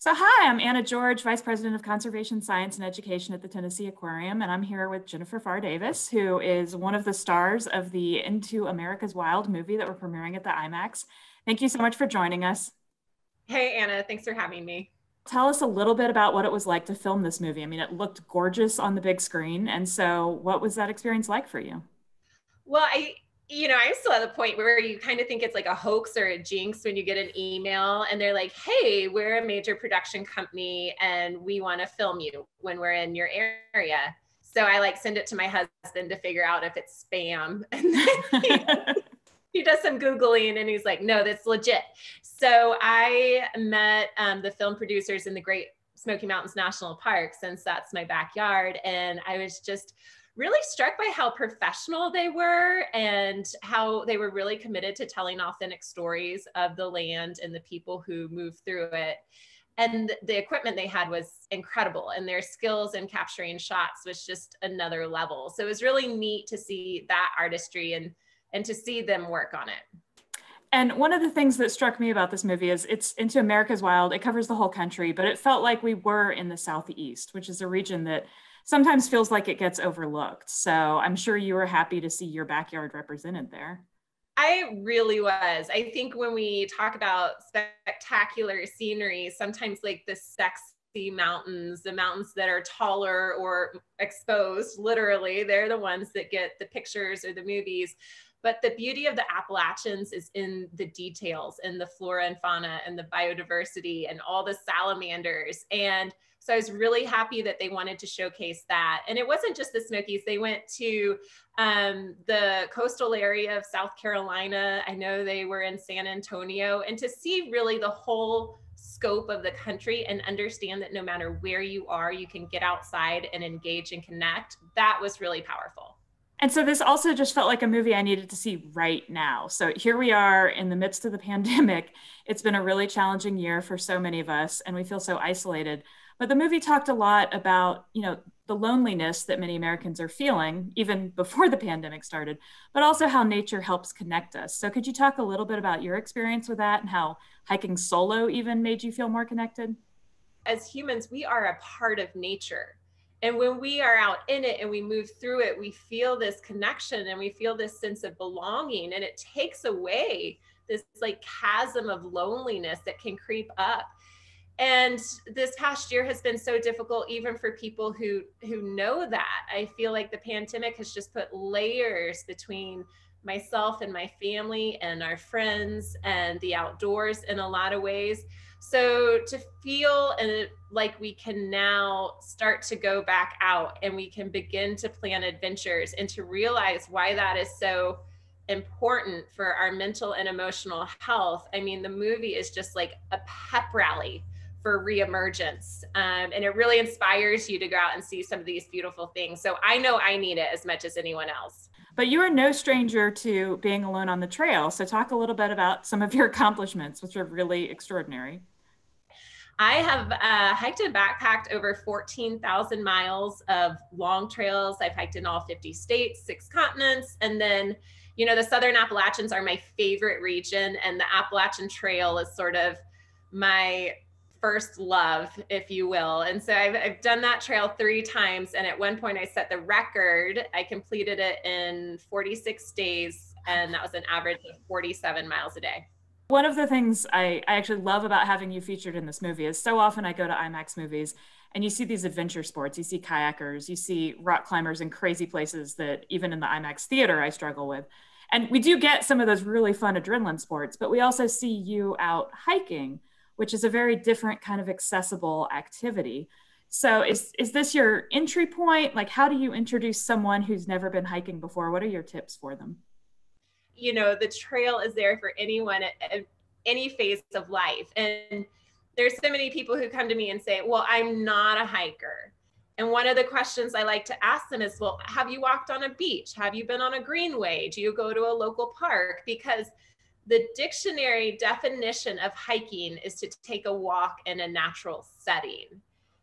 So, hi, I'm Anna George, Vice President of Conservation Science and Education at the Tennessee Aquarium, and I'm here with Jennifer Pharr Davis, who is one of the stars of the Into America's Wild movie that we're premiering at the IMAX. Thank you so much for joining us. Hey, Anna, thanks for having me. Tell us a little bit about what it was like to film this movie. I mean, it looked gorgeous on the big screen, and so what was that experience like for you? Well, I you know, I'm still at the point where you kind of think it's like a hoax or a jinx when you get an email and they're like, hey, we're a major production company and we want to film you when we're in your area. So I like send it to my husband to figure out if it's spam. And he, he does some Googling and he's like, no, that's legit. So I met um, the film producers in the Great Smoky Mountains National Park since that's my backyard. And I was just really struck by how professional they were and how they were really committed to telling authentic stories of the land and the people who moved through it. And the equipment they had was incredible, and their skills in capturing shots was just another level. So it was really neat to see that artistry and and to see them work on it. And one of the things that struck me about this movie is it's into America's Wild. It covers the whole country, but it felt like we were in the Southeast, which is a region that sometimes feels like it gets overlooked. So I'm sure you were happy to see your backyard represented there. I really was. I think when we talk about spectacular scenery, sometimes like the sexy mountains, the mountains that are taller or exposed, literally, they're the ones that get the pictures or the movies. But the beauty of the Appalachians is in the details and the flora and fauna and the biodiversity and all the salamanders. And so I was really happy that they wanted to showcase that. And it wasn't just the Smokies, they went to um, the coastal area of South Carolina. I know they were in San Antonio. And to see really the whole scope of the country and understand that no matter where you are, you can get outside and engage and connect, that was really powerful. And so this also just felt like a movie I needed to see right now. So here we are in the midst of the pandemic. It's been a really challenging year for so many of us, and we feel so isolated. But the movie talked a lot about, you know, the loneliness that many Americans are feeling even before the pandemic started, but also how nature helps connect us. So could you talk a little bit about your experience with that and how hiking solo even made you feel more connected? As humans, we are a part of nature. And when we are out in it and we move through it, we feel this connection and we feel this sense of belonging. And it takes away this like chasm of loneliness that can creep up and this past year has been so difficult even for people who who know that. I feel like the pandemic has just put layers between myself and my family and our friends and the outdoors in a lot of ways. So to feel and like we can now start to go back out and we can begin to plan adventures and to realize why that is so important for our mental and emotional health. I mean the movie is just like a pep rally for reemergence. Um, and it really inspires you to go out and see some of these beautiful things. So I know I need it as much as anyone else. But you are no stranger to being alone on the trail. So talk a little bit about some of your accomplishments, which are really extraordinary. I have uh, hiked and backpacked over 14,000 miles of long trails. I've hiked in all 50 states, six continents, and then you know the southern appalachians are my favorite region and the appalachian trail is sort of my first love, if you will. And so I've, I've done that trail three times. And at one point, I set the record. I completed it in 46 days, and that was an average of 47 miles a day. One of the things I, I actually love about having you featured in this movie is so often I go to IMAX movies and you see these adventure sports. You see kayakers, you see rock climbers in crazy places that even in the IMAX theater I struggle with. And we do get some of those really fun adrenaline sports, but we also see you out hiking which is a very different kind of accessible activity. So is is this your entry point? Like how do you introduce someone who's never been hiking before? What are your tips for them? You know, the trail is there for anyone at, any phase of life. And there's so many people who come to me and say, "Well, I'm not a hiker." And one of the questions I like to ask them is, "Well, have you walked on a beach? Have you been on a greenway? Do you go to a local park?" Because the dictionary definition of hiking is to take a walk in a natural setting.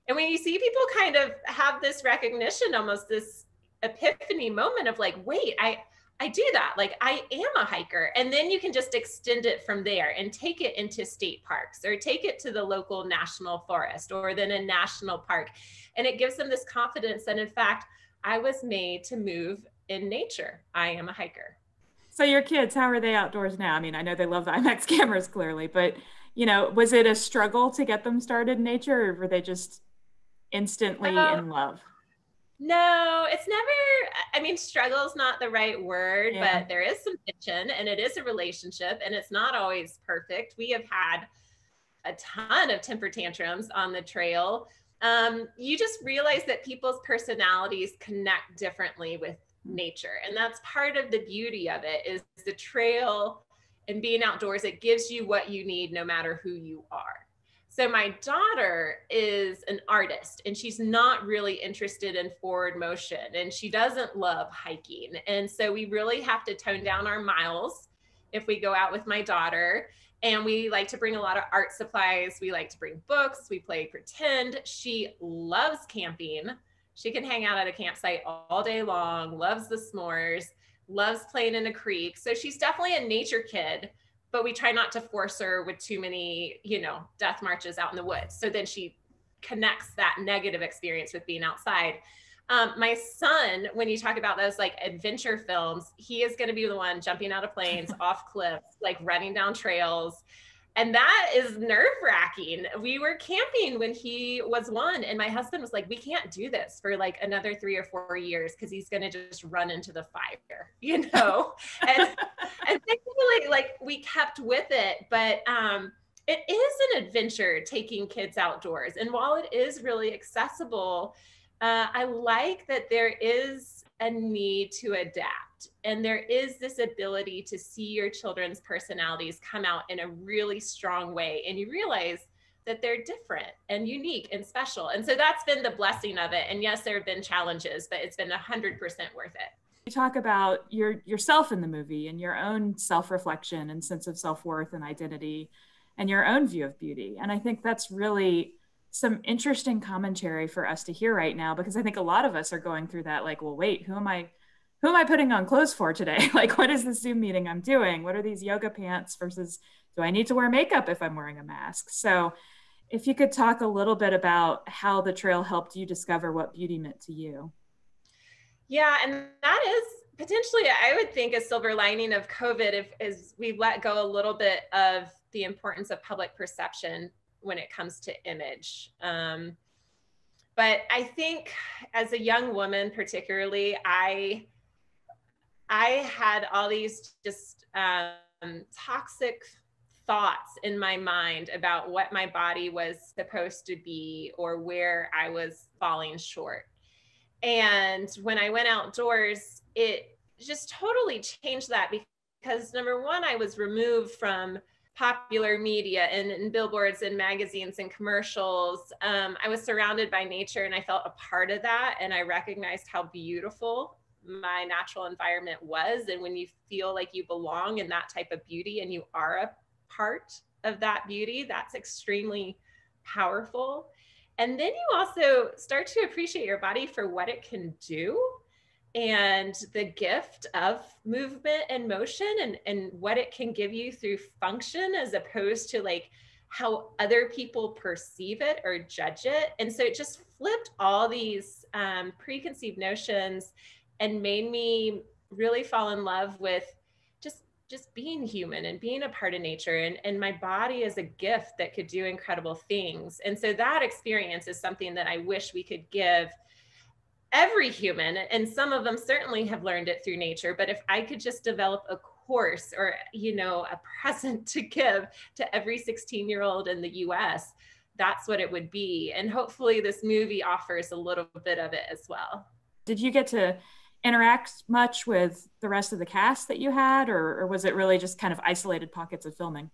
And when you see people kind of have this recognition, almost this epiphany moment of like, wait, I I do that. Like I am a hiker. And then you can just extend it from there and take it into state parks or take it to the local national forest or then a national park. And it gives them this confidence that, in fact, I was made to move in nature. I am a hiker. So, your kids, how are they outdoors now? I mean, I know they love the IMAX cameras clearly, but you know, was it a struggle to get them started in nature or were they just instantly uh, in love? No, it's never, I mean, struggle is not the right word, yeah. but there is some tension and it is a relationship and it's not always perfect. We have had a ton of temper tantrums on the trail. Um, you just realize that people's personalities connect differently with Mm. nature. And that's part of the beauty of it is the trail and being outdoors. It gives you what you need no matter who you are. So my daughter is an artist and she's not really interested in forward motion and she doesn't love hiking. And so we really have to tone down our miles if we go out with my daughter. And we like to bring a lot of art supplies. We like to bring books. We play pretend. She loves camping. She can hang out at a campsite all day long, loves the s'mores, loves playing in a creek. So she's definitely a nature kid but we try not to force her with too many, you know, death marches out in the woods. So then she connects that negative experience with being outside. Um, my son, when you talk about those like adventure films, he is going to be the one jumping out of planes, off cliffs, like running down trails and that is nerve wracking. We were camping when he was one, and my husband was like, "We can't do this for like another three or four years because he's gonna just run into the fire," you know. and and thankfully, like we kept with it, but um, it is an adventure taking kids outdoors, and while it is really accessible, uh, I like that there is a need to adapt. And there is this ability to see your children's personalities come out in a really strong way. And you realize that they're different and unique and special. And so that's been the blessing of it. And yes, there have been challenges, but it's been 100% worth it. You talk about your yourself in the movie and your own self-reflection and sense of self-worth and identity and your own view of beauty. And I think that's really some interesting commentary for us to hear right now because I think a lot of us are going through that like, well, wait, who am I who am I putting on clothes for today? like what is the Zoom meeting I'm doing? What are these yoga pants versus do I need to wear makeup if I'm wearing a mask? So if you could talk a little bit about how the trail helped you discover what beauty meant to you. Yeah, and that is potentially I would think a silver lining of COVID if as we let go a little bit of the importance of public perception when it comes to image. Um, but I think as a young woman, particularly, I I had all these just um, toxic thoughts in my mind about what my body was supposed to be or where I was falling short. And when I went outdoors, it just totally changed that because number one, I was removed from popular media and, and, billboards and magazines and commercials. Um, I was surrounded by nature and I felt a part of that. And I recognized how beautiful my natural environment was. And when you feel like you belong in that type of beauty and you are a part of that beauty, that's extremely powerful. And then you also start to appreciate your body for what it can do and the gift of movement and motion and, and what it can give you through function as opposed to like how other people perceive it or judge it. And so it just flipped all these um, preconceived notions and made me really fall in love with just just being human and being a part of nature and, and my body is a gift that could do incredible things. And so that experience is something that I wish we could give every human, and some of them certainly have learned it through nature, but if I could just develop a course or, you know, a present to give to every 16 year old in the US, that's what it would be. And hopefully this movie offers a little bit of it as well. Did you get to interact much with the rest of the cast that you had, or, or was it really just kind of isolated pockets of filming?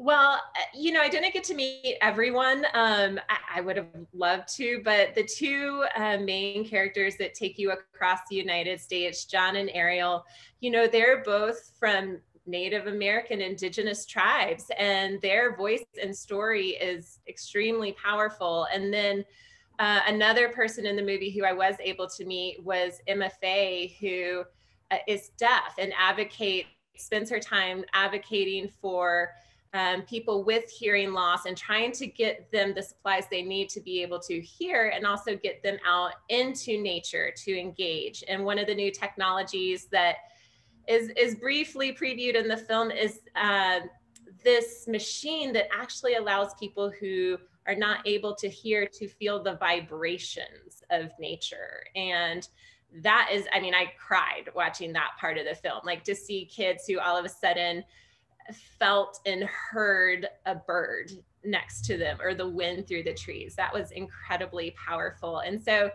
Well, uh, you know, I didn't get to meet everyone. Um, I, I, would have loved to, but the two uh, main characters that take you across the United States, John and Ariel, you know, they're both from Native American indigenous tribes, and their voice and story is extremely powerful. And then uh, another person in the movie who I was able to meet was Emma Faye, who uh, is deaf and advocate spends her time advocating for um, people with hearing loss and trying to get them the supplies they need to be able to hear and also get them out into nature to engage. And one of the new technologies that is, is briefly previewed in the film is uh, this machine that actually allows people who are not able to hear to feel the vibrations of nature. And that is, I mean, I cried watching that part of the film, like to see kids who all of a sudden felt and heard a bird next to them or the wind through the trees. That was incredibly powerful. And so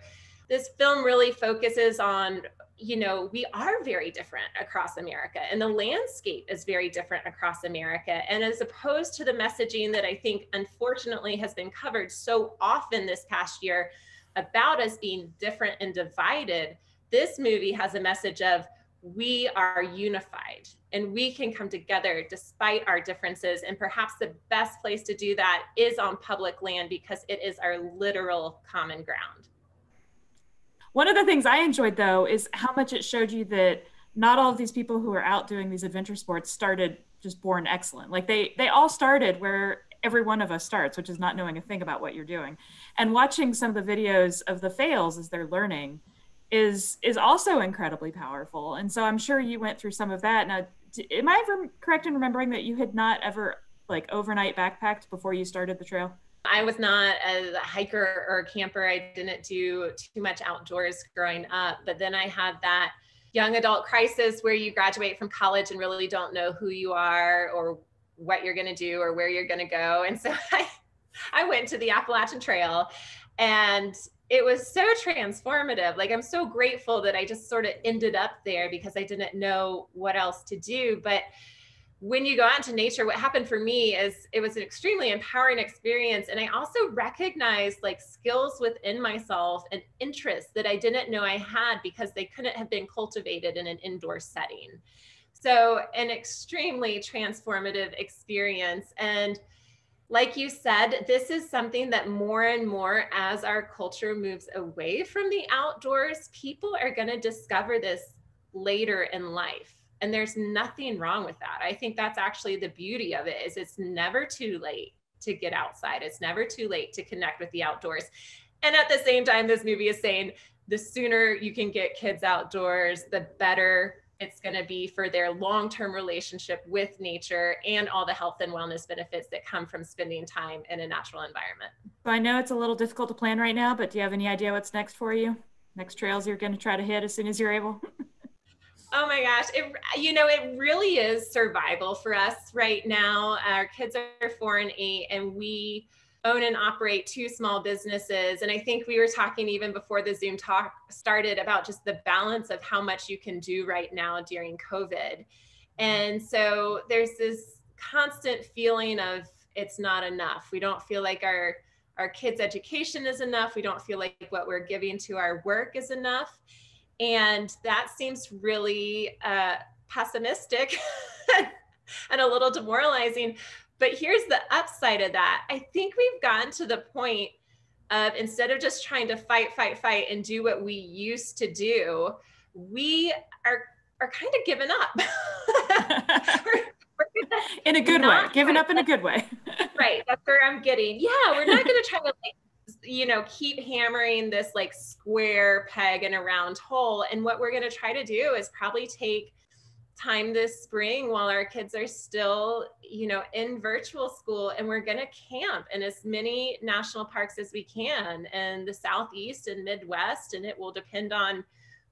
this film really focuses on you know we are very different across america and the landscape is very different across america and as opposed to the messaging that i think unfortunately has been covered so often this past year about us being different and divided this movie has a message of we are unified and we can come together despite our differences. And perhaps the best place to do that is on public land because it is our literal common ground. One of the things I enjoyed though is how much it showed you that not all of these people who are out doing these adventure sports started just born excellent. Like they they all started where every one of us starts, which is not knowing a thing about what you're doing. And watching some of the videos of the fails as they're learning is is also incredibly powerful. And so I'm sure you went through some of that. Now, am I ever correct in remembering that you had not ever like overnight backpacked before you started the trail? I was not a hiker or a camper. I didn't do too much outdoors growing up. But then I had that young adult crisis where you graduate from college and really don't know who you are or what you're going to do or where you're going to go. And so I, I went to the Appalachian Trail and it was so transformative. Like I'm so grateful that I just sort of ended up there because I didn't know what else to do. But when you go out into nature, what happened for me is it was an extremely empowering experience. And I also recognized like skills within myself and interests that I didn't know I had because they couldn't have been cultivated in an indoor setting. So, an extremely transformative experience. And like you said, this is something that more and more as our culture moves away from the outdoors, people are going to discover this later in life. And there's nothing wrong with that. I think that's actually the beauty of it is it's never too late to get outside. It's never too late to connect with the outdoors. And at the same time, this movie is saying the sooner you can get kids outdoors, the better it's going to be for their long term relationship with nature and all the health and wellness benefits that come from spending time in a natural environment. So I know it's a little difficult to plan right now, but do you have any idea what's next for you? Next trails you're going to try to hit as soon as you're able? Oh my gosh, it you know it really is survival for us right now. Our kids are 4 and 8 and we own and operate two small businesses. And I think we were talking even before the Zoom talk started about just the balance of how much you can do right now during COVID. And so there's this constant feeling of it's not enough. We don't feel like our our kids' education is enough. We don't feel like what we're giving to our work is enough. And that seems really uh, pessimistic and a little demoralizing. But here's the upside of that. I think we've gotten to the point of instead of just trying to fight, fight, fight and do what we used to do, we are are kind of giving up. we're, we're in a good way, giving up in a good way. right. That's where I'm getting. Yeah, we're not going to try to like you know keep hammering this like square peg in a round hole and what we're going to try to do is probably take time this spring while our kids are still, you know, in virtual school and we're going to camp in as many national parks as we can in the southeast and midwest and it will depend on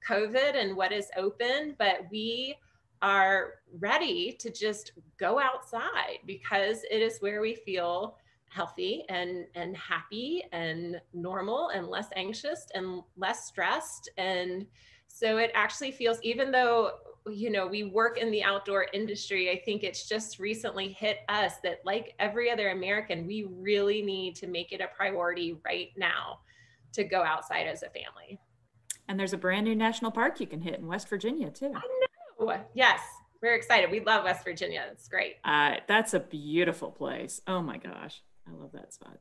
covid and what is open but we are ready to just go outside because it is where we feel healthy and and happy and normal and less anxious and less stressed. And so it actually feels even though you know we work in the outdoor industry. I think it's just recently hit us that like every other american we really need to make it a priority right now to go outside as a family. And there's a brand new national park you can hit in west virginia too. I know. Yes we're excited. We love west virginia. It's great. Uh, that's a beautiful place. Oh my gosh. I love that spot